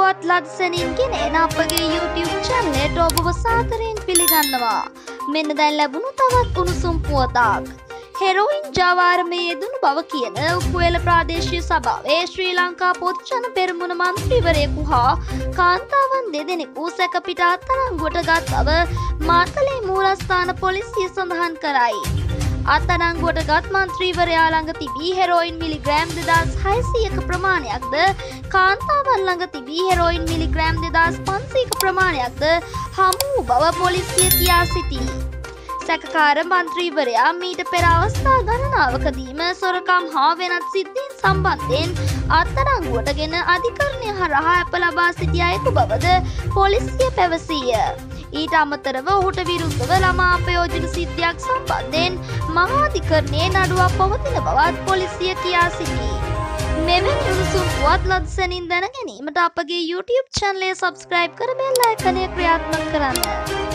පුවත් ලදසනින් ගෙන එන අපගේ YouTube චැනලට ඔබව සාදරයෙන් පිළිගන්නවා. මෙන්න දැන් ලැබුණු තවත් උණුසුම් පුවතක්. හෙරෝයින් ජාවාරමේ යෙදුණු බව කියන උපුවල ප්‍රාදේශීය සභාවේ ශ්‍රී ලංකා පොත්ජන පෙරමුණ මන්ත්‍රීවරයෙකු හා කාන්තාවන් දෙදෙනෙකු සැකපිට අත්අඩංගුවට ගත් බව මාතලේ මූලස්ථාන පොලිසිය සඳහන් කරයි. අත්අඩංගුවට ගත් මන්ත්‍රීවරයා ළඟ තිබී හෙරෝයින් මිලිග්‍රෑම් දෙදස් හයිසියක ප්‍රමාණයක්ද කාන්තාවන් ළඟ තිබී හෙරෝයින් මිලිග්‍රෑම් දෙදස් පන්සීක ප්‍රමාණයක්ද හමු බව පොලිසිය කියා සිටී. සැකකාර මන්ත්‍රීවරයා මීට පෙර අවස්ථා ගණනාවකදීම සොරකම් හා වෙනත් සිද්ධීන් සම්බන්ධයෙන් අත්අඩංගුවටගෙන අධිකරණය හරහා ඇප ලබා සිටිය අයෙකු බවද පොලිසිය පැවසීය. ඊට අමතරව ඔහුට විරුද්ධව ළමා අපයෝජන සිද්ධියක් සම්බන්ධයෙන් මහාධිකරණයේ නඩුවක් පවතින බවත් පොලිසිය කියා සිටී. මෙවැනි උණුසුම් පුවත් ලදසනින් දැන ගැනීමට අපගේ YouTube චැනලය සබස්ක්‍රයිබ් කර බෙල් අයිකනය ක්‍රියාත්මක කරන්න.